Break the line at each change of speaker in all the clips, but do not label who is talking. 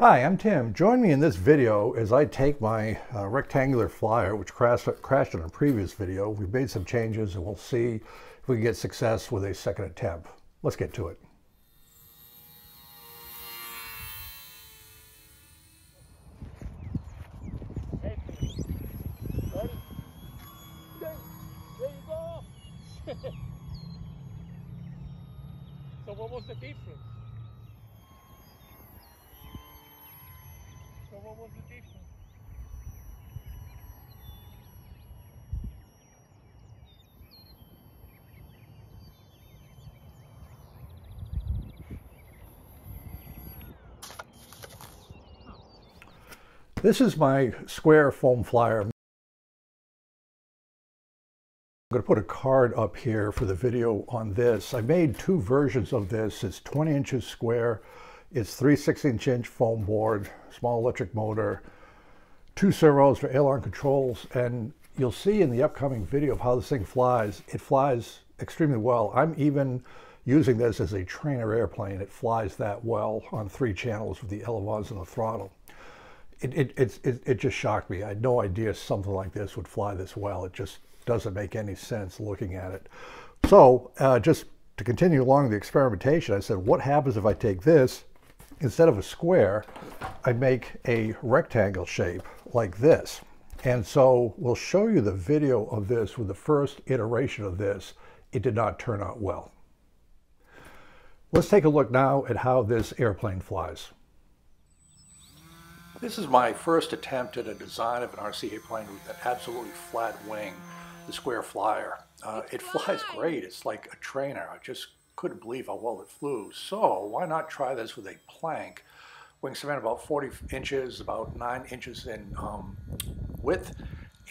Hi, I'm Tim. Join me in this video as I take my uh, rectangular flyer, which crashed, crashed in a previous video. We've made some changes and we'll see if we can get success with a second attempt. Let's get to it.
so what was the difference? What was the difference?
This is my square foam flyer. I'm going to put a card up here for the video on this. I made two versions of this. It's 20 inches square it's three 16 inch foam board, small electric motor, two servos for aileron controls, and you'll see in the upcoming video of how this thing flies, it flies extremely well. I'm even using this as a trainer airplane. It flies that well on three channels with the elevons and the throttle. It, it, it, it, it just shocked me. I had no idea something like this would fly this well. It just doesn't make any sense looking at it. So uh, just to continue along the experimentation, I said, what happens if I take this instead of a square, I make a rectangle shape like this. And so we'll show you the video of this with the first iteration of this. It did not turn out well. Let's take a look now at how this airplane flies. This is my first attempt at a design of an RC plane with an absolutely flat wing, the square flyer. Uh, it flies great. It's like a trainer. I just couldn't believe how well it flew. So why not try this with a plank? Wingspan about 40 inches, about 9 inches in um, width.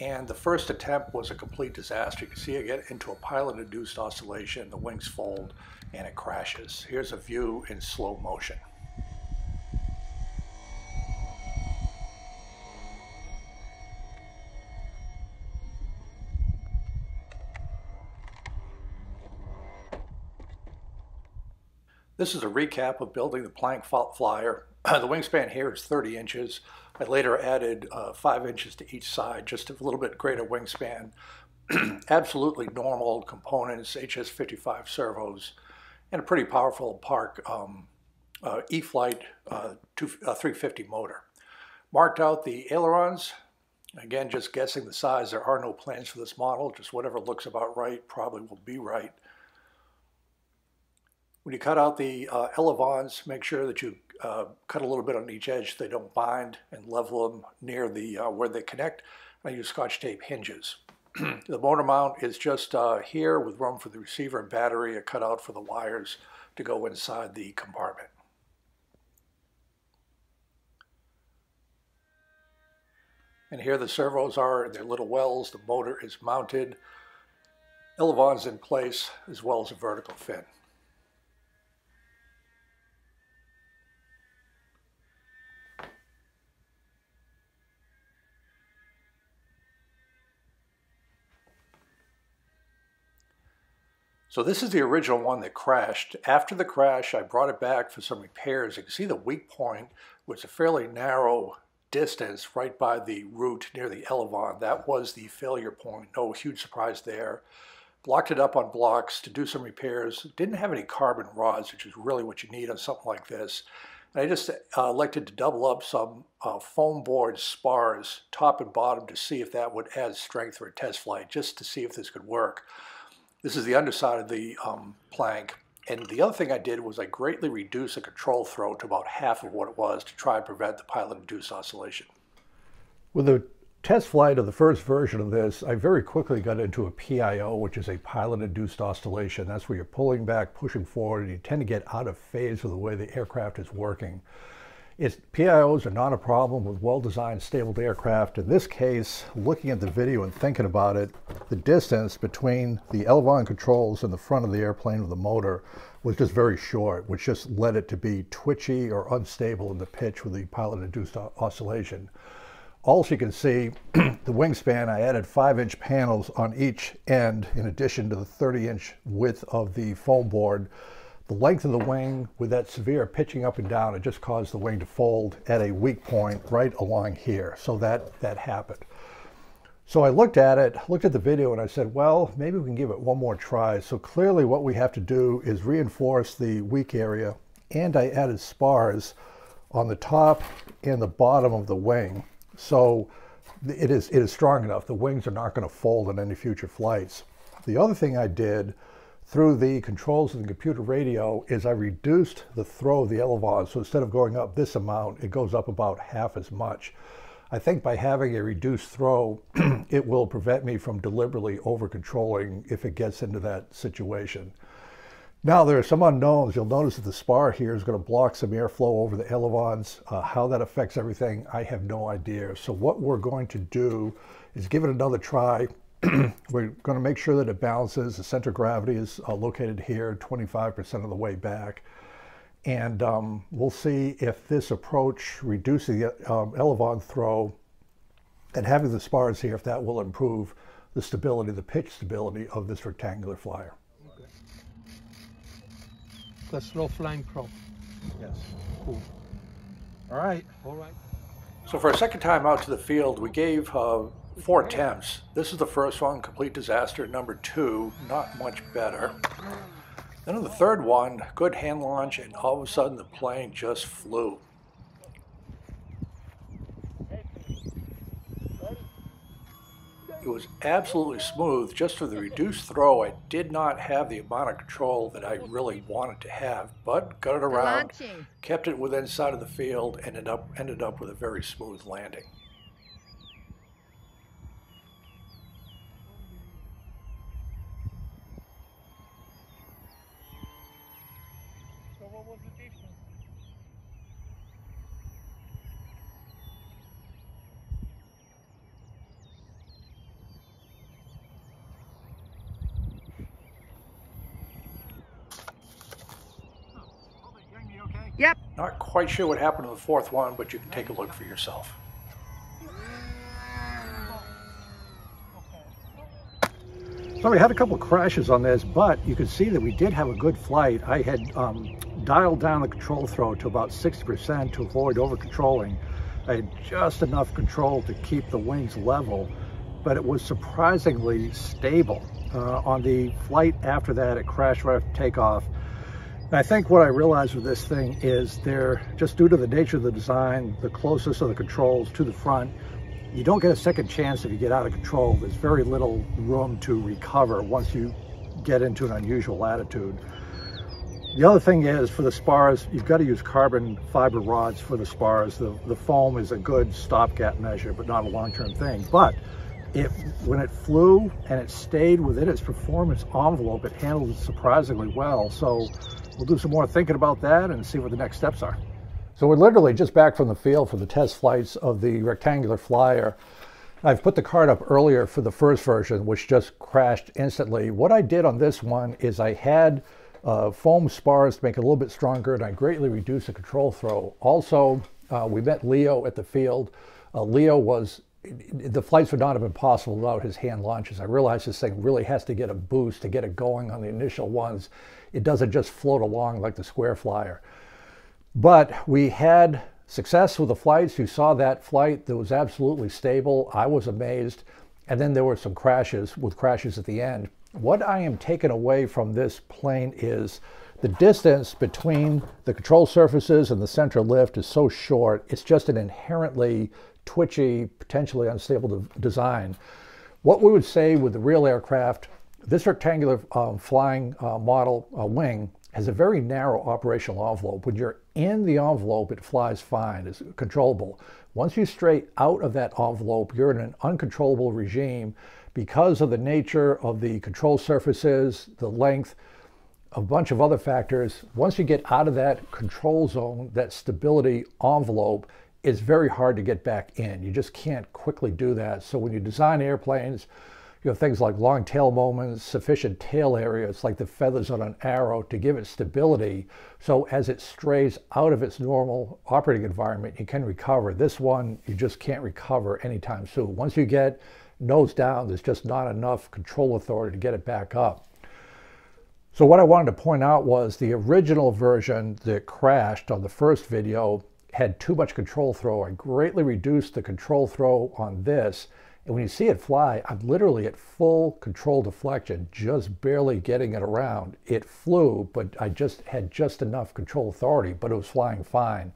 And the first attempt was a complete disaster. You can see I get into a pilot-induced oscillation, the wings fold, and it crashes. Here's a view in slow motion. This is a recap of building the plank flyer. the wingspan here is 30 inches. I later added uh, five inches to each side, just a little bit greater wingspan. Absolutely normal components, HS55 servos, and a pretty powerful Park um, uh, E-flite uh, 350 motor. Marked out the ailerons. Again, just guessing the size. There are no plans for this model. Just whatever looks about right probably will be right. When you cut out the uh, elevons, make sure that you uh, cut a little bit on each edge so they don't bind and level them near the uh, where they connect. I use scotch tape hinges. the motor mount is just uh, here with room for the receiver and battery, a cutout for the wires to go inside the compartment. And here the servos are in their little wells. The motor is mounted. Elevons in place as well as a vertical fin. So this is the original one that crashed. After the crash, I brought it back for some repairs. You can see the weak point was a fairly narrow distance right by the root near the elevon. That was the failure point. No huge surprise there. Blocked it up on blocks to do some repairs. Didn't have any carbon rods, which is really what you need on something like this. And I just uh, elected to double up some uh, foam board spars, top and bottom, to see if that would add strength for a test flight, just to see if this could work. This is the underside of the um, plank. And the other thing I did was I greatly reduced the control throw to about half of what it was to try and prevent the pilot-induced oscillation. With the test flight of the first version of this, I very quickly got into a PIO, which is a pilot-induced oscillation. That's where you're pulling back, pushing forward, and you tend to get out of phase with the way the aircraft is working. PIOs are not a problem with well-designed, stable aircraft. In this case, looking at the video and thinking about it, the distance between the elevon controls and the front of the airplane with the motor was just very short, which just led it to be twitchy or unstable in the pitch with the pilot-induced oscillation. Also, you can see the wingspan, I added 5-inch panels on each end in addition to the 30-inch width of the foam board the length of the wing with that severe pitching up and down, it just caused the wing to fold at a weak point right along here. So that, that happened. So I looked at it, looked at the video, and I said, well, maybe we can give it one more try. So clearly what we have to do is reinforce the weak area, and I added spars on the top and the bottom of the wing. So it is, it is strong enough. The wings are not going to fold in any future flights. The other thing I did through the controls of the computer radio is I reduced the throw of the elevon. So instead of going up this amount, it goes up about half as much. I think by having a reduced throw, it will prevent me from deliberately over controlling if it gets into that situation. Now there are some unknowns. You'll notice that the spar here is going to block some airflow over the elevons. Uh, how that affects everything, I have no idea. So what we're going to do is give it another try. we're going to make sure that it balances. The center of gravity is uh, located here, 25% of the way back. And um, we'll see if this approach, reducing the um, elevon throw and having the spars here, if that will improve the stability, the pitch stability of this rectangular flyer. Okay.
That's low flying pro.
Yes. Cool. All right.
All right.
So for a second time out to the field, we gave uh, four attempts. This is the first one, complete disaster. Number two, not much better. Then on the third one, good hand launch, and all of a sudden the plane just flew. It was absolutely smooth. Just for the reduced throw, I did not have the amount of control that I really wanted to have, but got it around, kept it within sight of the field, and ended up, ended up with a very smooth landing.
Yep.
Not quite sure what happened to the fourth one, but you can take a look for yourself. So we had a couple of crashes on this, but you can see that we did have a good flight. I had um, dialed down the control throw to about 60% to avoid over controlling. I had just enough control to keep the wings level, but it was surprisingly stable. Uh, on the flight after that, it crashed right after takeoff. And I think what I realized with this thing is they're just due to the nature of the design, the closest of the controls to the front, you don't get a second chance if you get out of control. There's very little room to recover once you get into an unusual attitude. The other thing is for the spars, you've got to use carbon fiber rods for the spars. The, the foam is a good stopgap measure, but not a long-term thing. But it, when it flew and it stayed within its performance envelope, it handled surprisingly well. So we'll do some more thinking about that and see what the next steps are. So we're literally just back from the field for the test flights of the rectangular flyer. I've put the card up earlier for the first version, which just crashed instantly. What I did on this one is I had uh, foam spars to make it a little bit stronger, and I greatly reduced the control throw. Also, uh, we met Leo at the field. Uh, Leo was, the flights would not have been possible without his hand launches. I realized this thing really has to get a boost to get it going on the initial ones. It doesn't just float along like the square flyer. But we had success with the flights. You saw that flight that was absolutely stable. I was amazed. And then there were some crashes with crashes at the end. What I am taking away from this plane is the distance between the control surfaces and the center lift is so short. It's just an inherently twitchy, potentially unstable design. What we would say with the real aircraft this rectangular um, flying uh, model uh, wing has a very narrow operational envelope. When you're in the envelope, it flies fine, it's controllable. Once you stray out of that envelope, you're in an uncontrollable regime because of the nature of the control surfaces, the length, a bunch of other factors. Once you get out of that control zone, that stability envelope, it's very hard to get back in. You just can't quickly do that. So when you design airplanes, you know, things like long tail moments, sufficient tail area, it's like the feathers on an arrow to give it stability. So as it strays out of its normal operating environment, you can recover. This one, you just can't recover anytime soon. Once you get nose down, there's just not enough control authority to get it back up. So what I wanted to point out was the original version that crashed on the first video had too much control throw. I greatly reduced the control throw on this. And when you see it fly, I'm literally at full control deflection, just barely getting it around. It flew, but I just had just enough control authority, but it was flying fine.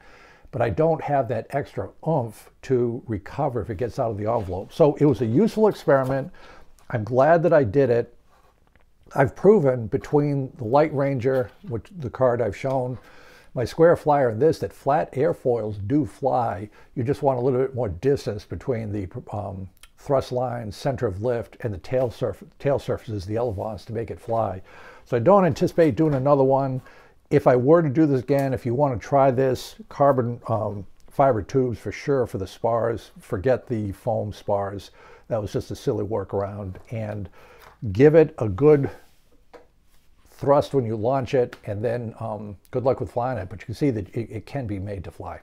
But I don't have that extra oomph to recover if it gets out of the envelope. So it was a useful experiment. I'm glad that I did it. I've proven between the Light Ranger, which the card I've shown, my square flyer and this, that flat airfoils do fly. You just want a little bit more distance between the um, thrust lines, center of lift, and the tail, surf tail surfaces, the elevons, to make it fly. So I don't anticipate doing another one. If I were to do this again, if you want to try this, carbon um, fiber tubes for sure for the spars. Forget the foam spars. That was just a silly workaround. And give it a good thrust when you launch it, and then um, good luck with flying it. But you can see that it, it can be made to fly.